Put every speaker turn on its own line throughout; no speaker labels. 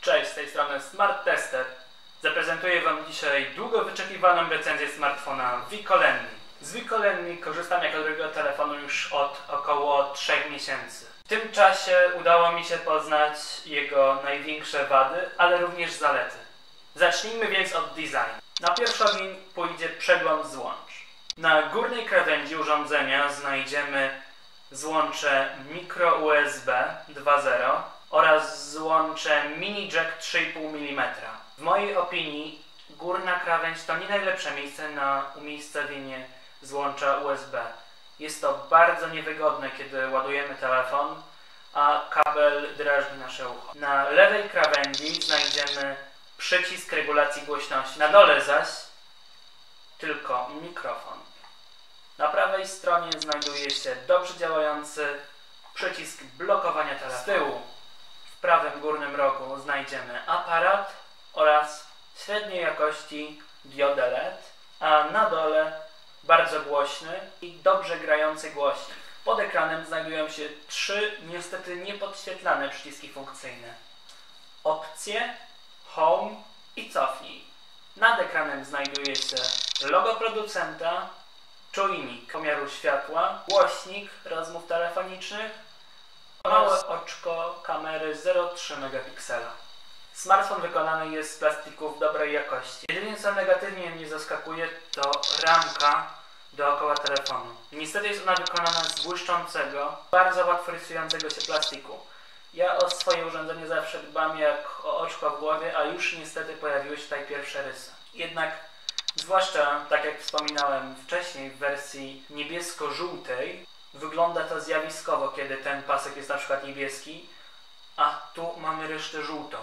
Cześć, z tej strony Smart Tester. Zaprezentuję Wam dzisiaj długo wyczekiwaną recenzję smartfona Vicolenni. Z Vicolenni korzystam jako drugiego telefonu już od około 3 miesięcy. W tym czasie udało mi się poznać jego największe wady, ale również zalety. Zacznijmy więc od designu. Na pierwszy ogień pójdzie przegląd złącz. Na górnej krawędzi urządzenia znajdziemy złącze micro USB 2.0 oraz złącze mini jack 3,5 mm. W mojej opinii górna krawędź to nie najlepsze miejsce na umiejscowienie złącza USB. Jest to bardzo niewygodne, kiedy ładujemy telefon, a kabel drażni nasze ucho. Na lewej krawędzi znajdziemy przycisk regulacji głośności. Na dole zaś tylko mikrofon. Na prawej stronie znajduje się dobrze działający przycisk blokowania telefonu. Z tyłu prawym górnym rogu znajdziemy aparat oraz średniej jakości diodę LED, a na dole bardzo głośny i dobrze grający głośnik. Pod ekranem znajdują się trzy niestety niepodświetlane przyciski funkcyjne. Opcje, Home i Cofnij. Nad ekranem znajduje się logo producenta, czujnik pomiaru światła, głośnik rozmów telefonicznych, małe oczko kamery 0,3 megapiksela. Smartfon wykonany jest z plastików dobrej jakości. Jedynie co negatywnie mnie zaskakuje to ramka dookoła telefonu. Niestety jest ona wykonana z błyszczącego, bardzo łatwo rysującego się plastiku. Ja o swoje urządzenie zawsze dbam jak o oczko w głowie, a już niestety pojawiły się tutaj pierwsze rysy. Jednak zwłaszcza, tak jak wspominałem wcześniej w wersji niebiesko-żółtej, wygląda to zjawiskowo, kiedy ten pasek jest na przykład niebieski, a tu mamy resztę żółtą.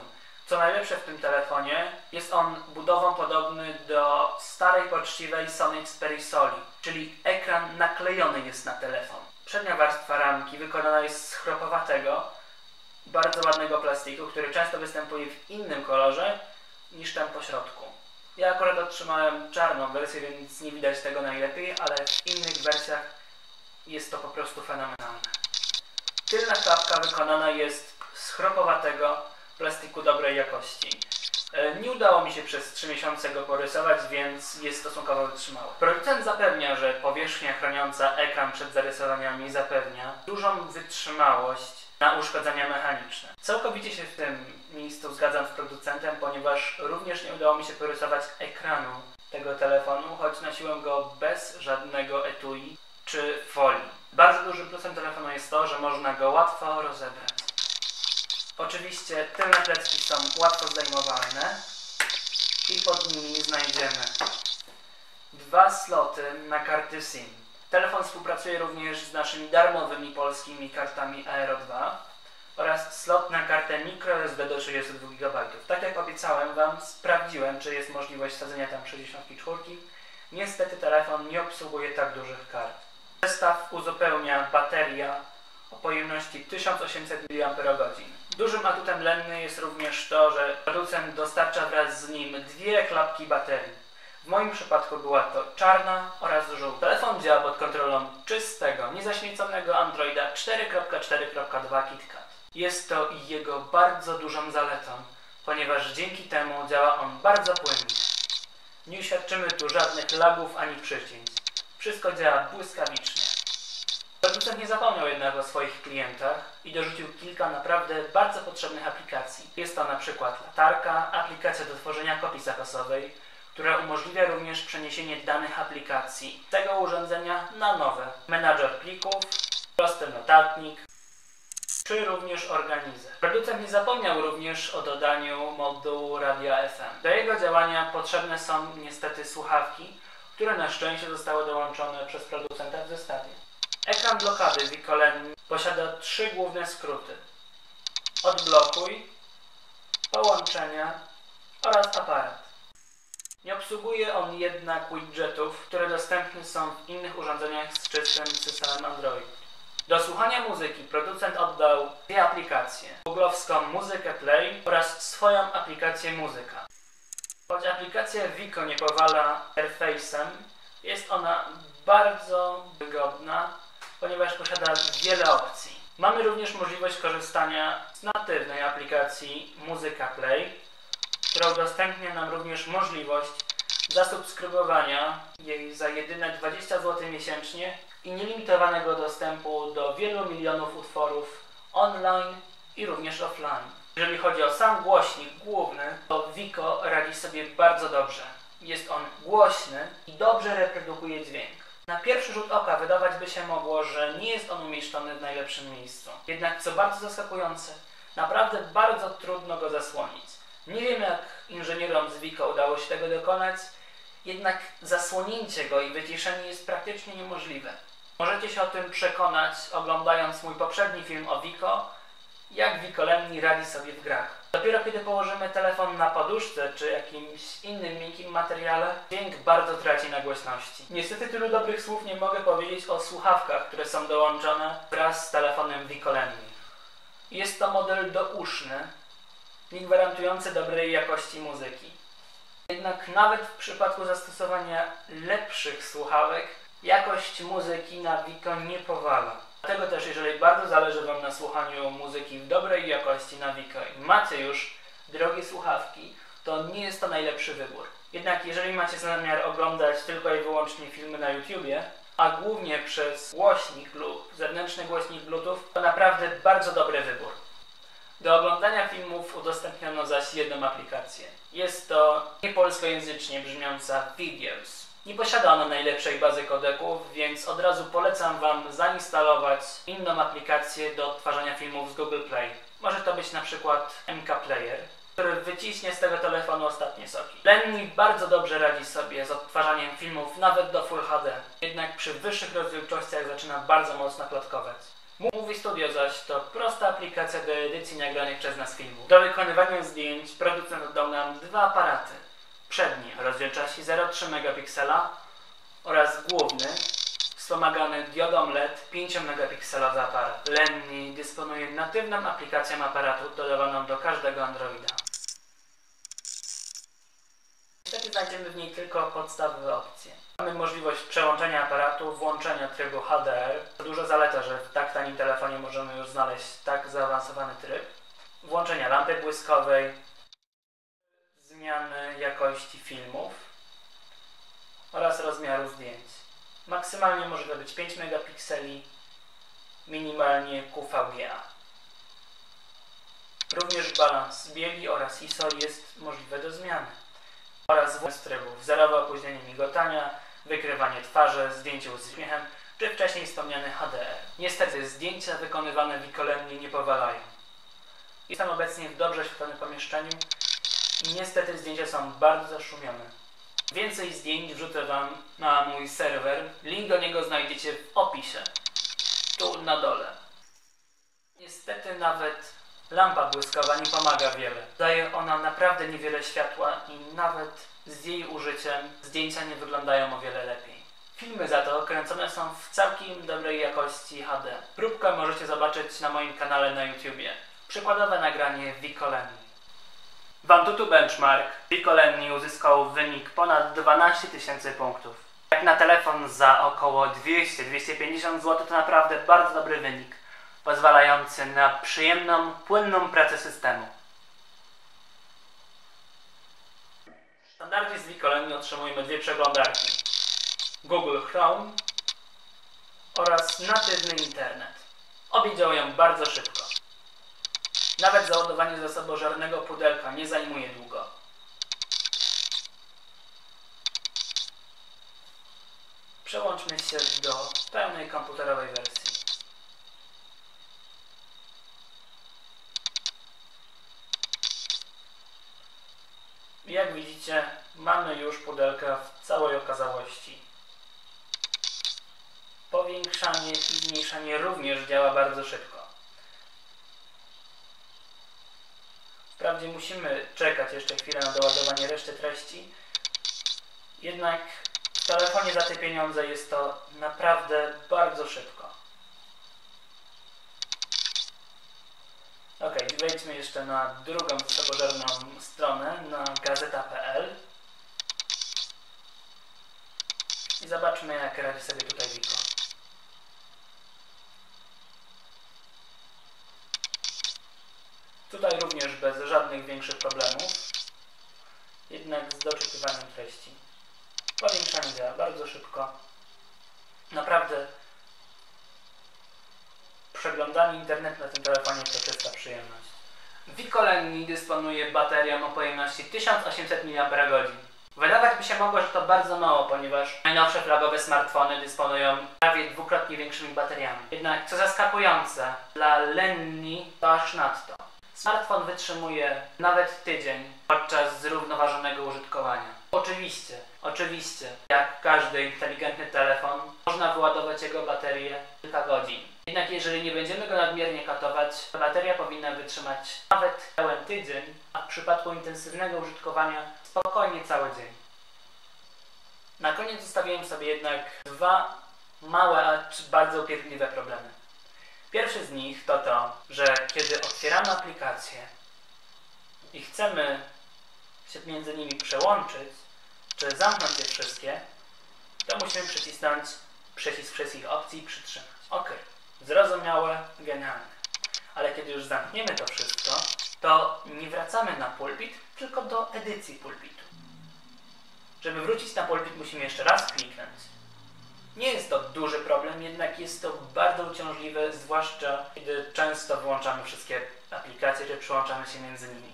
Co najlepsze w tym telefonie, jest on budową podobny do starej poczciwej Sony Xperia Soli, czyli ekran naklejony jest na telefon. Przednia warstwa ramki wykonana jest z chropowatego, bardzo ładnego plastiku, który często występuje w innym kolorze niż ten po środku. Ja akurat otrzymałem czarną wersję, więc nie widać tego najlepiej, ale w innych wersjach jest to po prostu fenomenalne. Tylna klapka wykonana jest z chropowatego plastiku dobrej jakości. E, nie udało mi się przez 3 miesiące go porysować, więc jest stosunkowo wytrzymały. Producent zapewnia, że powierzchnia chroniąca ekran przed zarysowaniami zapewnia dużą wytrzymałość na uszkodzenia mechaniczne. Całkowicie się w tym miejscu zgadzam z producentem, ponieważ również nie udało mi się porysować ekranu tego telefonu, choć nosiłem go bez żadnego etui czy folii. Bardzo dużym plusem telefonu jest to, że można go łatwo rozebrać. Oczywiście tylne plecki są łatwo zdejmowalne i pod nimi znajdziemy dwa sloty na karty SIM. Telefon współpracuje również z naszymi darmowymi polskimi kartami Aero 2 oraz slot na kartę microSD do 32 GB. Tak jak obiecałem Wam, sprawdziłem, czy jest możliwość wsadzenia tam 64. Niestety telefon nie obsługuje tak dużych kart. Zestaw uzupełnia bateria o pojemności 1800 mAh. Dużym atutem Lenny jest również to, że producent dostarcza wraz z nim dwie klapki baterii. W moim przypadku była to czarna oraz żółta. Telefon działa pod kontrolą czystego, niezaśmieconego Androida 4.4.2 KitKat. Jest to jego bardzo dużą zaletą, ponieważ dzięki temu działa on bardzo płynnie. Nie uświadczymy tu żadnych lagów ani przycięć. Wszystko działa błyskawicznie. Producent nie zapomniał jednak o swoich klientach i dorzucił kilka naprawdę bardzo potrzebnych aplikacji. Jest to na przykład latarka, aplikacja do tworzenia kopii zapasowej, która umożliwia również przeniesienie danych aplikacji tego urządzenia na nowe. Menadżer plików, prosty notatnik, czy również organizer. Producent nie zapomniał również o dodaniu modułu radia FM. Do jego działania potrzebne są niestety słuchawki, które na szczęście zostały dołączone przez producenta w zestawie. Ekran blokady Vicolenni posiada trzy główne skróty. Odblokuj, połączenia oraz aparat. Nie obsługuje on jednak widgetów, które dostępne są w innych urządzeniach z czystym systemem Android. Do słuchania muzyki producent oddał dwie aplikacje. Googlowską Muzykę Play oraz swoją aplikację Muzyka. Choć aplikacja Vico nie powala interfejsem, jest ona bardzo wygodna, ponieważ posiada wiele opcji. Mamy również możliwość korzystania z natywnej aplikacji Muzyka Play, która udostępnia nam również możliwość zasubskrybowania jej za jedyne 20 zł miesięcznie i nielimitowanego dostępu do wielu milionów utworów online i również offline. Jeżeli chodzi o sam głośnik główny, to Vico radzi sobie bardzo dobrze. Jest on głośny i dobrze reprodukuje dźwięk. Na pierwszy rzut oka wydawać by się mogło, że nie jest on umieszczony w najlepszym miejscu. Jednak co bardzo zaskakujące, naprawdę bardzo trudno go zasłonić. Nie wiem jak inżynierom z Vico udało się tego dokonać, jednak zasłonięcie go i wyciszenie jest praktycznie niemożliwe. Możecie się o tym przekonać oglądając mój poprzedni film o Vico, jak Vicolemni radzi sobie w grach. Dopiero kiedy położymy telefon na poduszce czy jakimś innym miękkim materiale, dźwięk bardzo traci na głośności. Niestety tylu dobrych słów nie mogę powiedzieć o słuchawkach, które są dołączone wraz z telefonem Vicolemni. Jest to model douszny, nie gwarantujący dobrej jakości muzyki. Jednak nawet w przypadku zastosowania lepszych słuchawek, jakość muzyki na Vico nie powala. Dlatego też, jeżeli bardzo zależy Wam na słuchaniu muzyki w dobrej jakości na Vico i macie już drogie słuchawki, to nie jest to najlepszy wybór. Jednak jeżeli macie zamiar oglądać tylko i wyłącznie filmy na YouTubie, a głównie przez głośnik lub zewnętrzny głośnik Bluetooth, to naprawdę bardzo dobry wybór. Do oglądania filmów udostępniono zaś jedną aplikację. Jest to niepolskojęzycznie brzmiąca Videos. Nie posiada ona najlepszej bazy kodeków, więc od razu polecam Wam zainstalować inną aplikację do odtwarzania filmów z Google Play. Może to być na przykład MK Player, który wyciśnie z tego telefonu ostatnie soki. Lenny bardzo dobrze radzi sobie z odtwarzaniem filmów nawet do Full HD, jednak przy wyższych rozdzielczościach zaczyna bardzo mocno plotkować. Movie Studio zaś to prosta aplikacja do edycji nagranych przez nas filmów. Do wykonywania zdjęć producent oddał nam dwa aparaty. Przedni o rozdzielczości 0,3 megapiksela oraz główny wspomagany diodą LED 5 megapikselowy aparat. Lenny dysponuje natywną aplikacją aparatu dodawaną do każdego Androida. Niestety znajdziemy w niej tylko podstawowe opcje. Mamy możliwość przełączenia aparatu, włączenia trybu HDR. Duża zaleta, że w tak tanim telefonie możemy już znaleźć tak zaawansowany tryb. Włączenia lampy błyskowej, zmiany jakości filmów oraz rozmiaru zdjęć. Maksymalnie może to być 5 megapikseli, minimalnie QVGA. Również balans bieli oraz ISO jest możliwe do zmiany oraz z trybów zerowe opóźnienie migotania, wykrywanie twarzy, zdjęcie z uśmiechem, czy wcześniej wspomniany HDR. Niestety zdjęcia wykonywane wikolennie nie powalają. Jestem obecnie w dobrze oświetlonym pomieszczeniu niestety zdjęcia są bardzo zaszumione. Więcej zdjęć wrzucę Wam na mój serwer. Link do niego znajdziecie w opisie. Tu na dole. Niestety nawet lampa błyskowa nie pomaga wiele. Daje ona naprawdę niewiele światła i nawet z jej użyciem zdjęcia nie wyglądają o wiele lepiej. Filmy za to kręcone są w całkiem dobrej jakości HD. Próbkę możecie zobaczyć na moim kanale na YouTubie. Przykładowe nagranie Vicolenni. W Antutu Benchmark Vicolenni uzyskał wynik ponad 12 tysięcy punktów. Jak na telefon za około 200-250 zł to naprawdę bardzo dobry wynik, pozwalający na przyjemną, płynną pracę systemu. Standardzie z Vicolenni otrzymujemy dwie przeglądarki. Google Chrome oraz natywny internet. Obie działają bardzo szybko. Nawet załadowanie zasobożarnego pudelka nie zajmuje długo. Przełączmy się do pełnej komputerowej wersji. Jak widzicie, mamy już pudelka w całej okazałości. Powiększanie i zmniejszanie również działa bardzo szybko. Wprawdzie musimy czekać jeszcze chwilę na doładowanie reszty treści, jednak w telefonie za te pieniądze jest to naprawdę bardzo szybko. Ok, wejdźmy jeszcze na drugą wysokożerną stronę, na gazeta.pl i zobaczmy jak radzi sobie tutaj Wiko. Tutaj również bez żadnych większych problemów, jednak z doczekiwaniem treści. Powiększanie działa bardzo szybko. Naprawdę przeglądanie internetu na tym telefonie to czysta przyjemność. Vicolenni dysponuje baterią o pojemności 1800 mAh. Wydawać by się mogło, że to bardzo mało, ponieważ najnowsze flagowe smartfony dysponują prawie dwukrotnie większymi bateriami. Jednak co zaskakujące, dla Lenni to aż nadto. Smartfon wytrzymuje nawet tydzień podczas zrównoważonego użytkowania. Oczywiście, oczywiście, jak każdy inteligentny telefon, można wyładować jego baterię kilka godzin. Jednak jeżeli nie będziemy go nadmiernie katować, to bateria powinna wytrzymać nawet pełen tydzień, a w przypadku intensywnego użytkowania spokojnie cały dzień. Na koniec zostawiłem sobie jednak dwa małe, a bardzo upierdliwe problemy. Pierwszy z nich to to, że kiedy otwieramy aplikację i chcemy się między nimi przełączyć, czy zamknąć je wszystkie, to musimy przycisnąć przycisk wszystkich opcji i przytrzymać. Ok, zrozumiałe, genialne. Ale kiedy już zamkniemy to wszystko, to nie wracamy na pulpit, tylko do edycji pulpitu. Żeby wrócić na pulpit musimy jeszcze raz kliknąć. Nie jest to duży problem, jednak jest to bardzo uciążliwe, zwłaszcza kiedy często wyłączamy wszystkie aplikacje, czy przyłączamy się między nimi.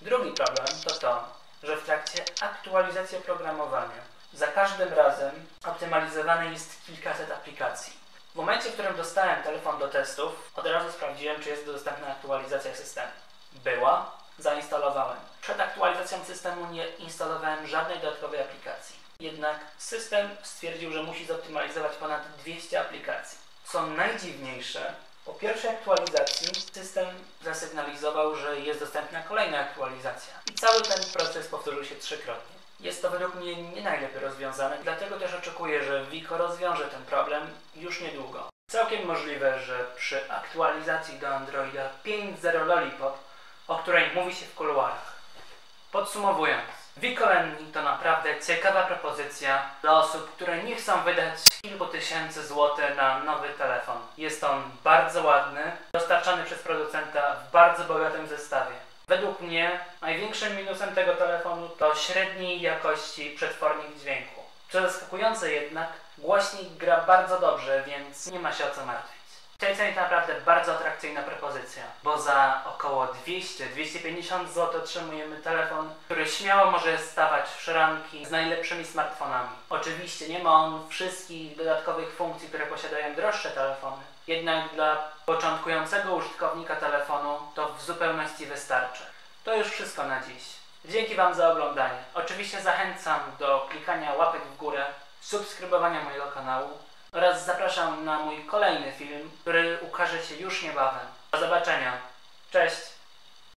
Drugi problem to to, że w trakcie aktualizacji oprogramowania za każdym razem optymalizowane jest kilkaset aplikacji. W momencie, w którym dostałem telefon do testów, od razu sprawdziłem, czy jest dostępna aktualizacja systemu. Była, zainstalowałem. Przed aktualizacją systemu nie instalowałem żadnej dodatkowej aplikacji. Jednak system stwierdził, że musi zoptymalizować ponad 200 aplikacji. Co najdziwniejsze, po pierwszej aktualizacji system zasygnalizował, że jest dostępna kolejna aktualizacja. I cały ten proces powtórzył się trzykrotnie. Jest to według mnie nie najlepiej rozwiązane, dlatego też oczekuję, że Vico rozwiąże ten problem już niedługo. Całkiem możliwe, że przy aktualizacji do Androida 5.0 Lollipop, o której mówi się w kuluarach. Podsumowując, Vicolenni to naprawdę ciekawa propozycja dla osób, które nie chcą wydać kilku tysięcy złotych na nowy telefon. Jest on bardzo ładny, dostarczany przez producenta w bardzo bogatym zestawie. Według mnie największym minusem tego telefonu to średniej jakości przetwornik dźwięku. Co zaskakujące jednak, głośnik gra bardzo dobrze, więc nie ma się o co martwić. W tej cenie to naprawdę bardzo atrakcyjna propozycja, bo za około 200-250 zł otrzymujemy telefon, który śmiało może stawać w szranki z najlepszymi smartfonami. Oczywiście nie ma on wszystkich dodatkowych funkcji, które posiadają droższe telefony, jednak dla początkującego użytkownika telefonu to w zupełności wystarczy. To już wszystko na dziś. Dzięki Wam za oglądanie. Oczywiście zachęcam do klikania łapek w górę, subskrybowania mojego kanału oraz zapraszam na mój kolejny film, który ukaże się już niebawem. Do zobaczenia. Cześć!